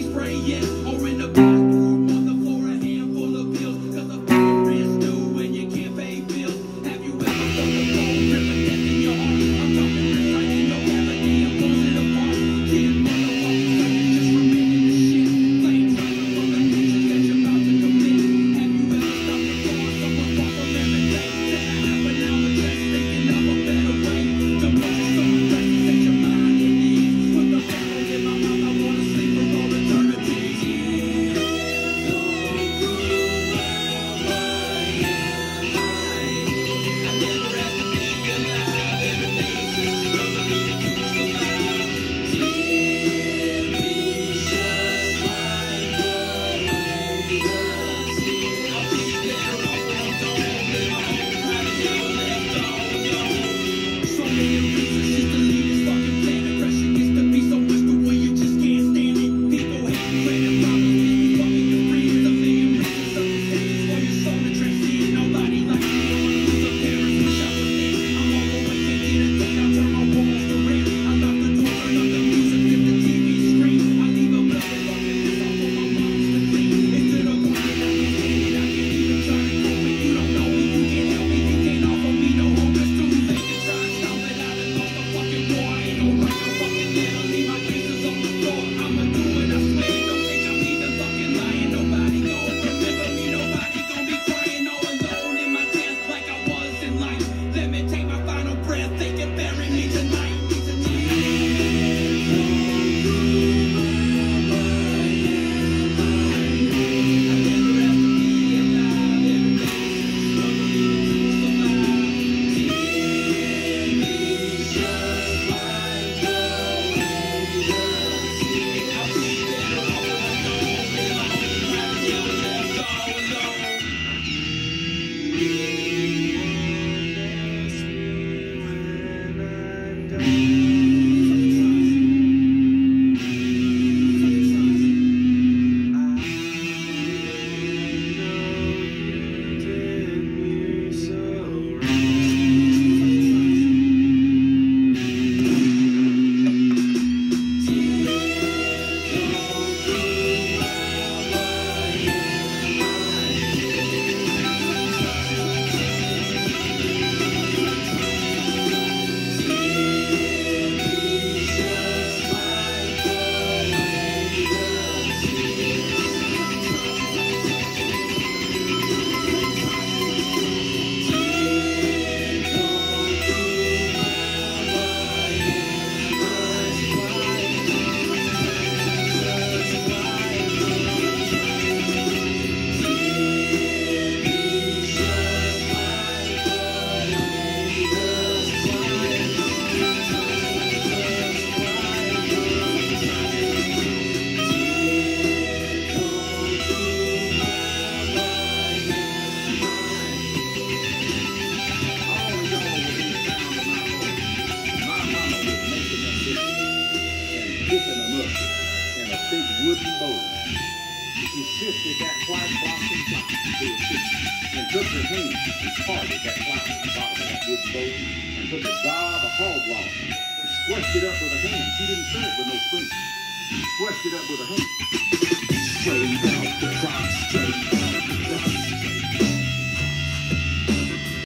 he's praying. She sifted that white blossom flour to a sister and took her hand and parted that flour at the bottom of that wooden bowl and took a gob of hog water and squished it up with her hand. She didn't it with no spoon. She squished it up with her hand. Straight out the top, straight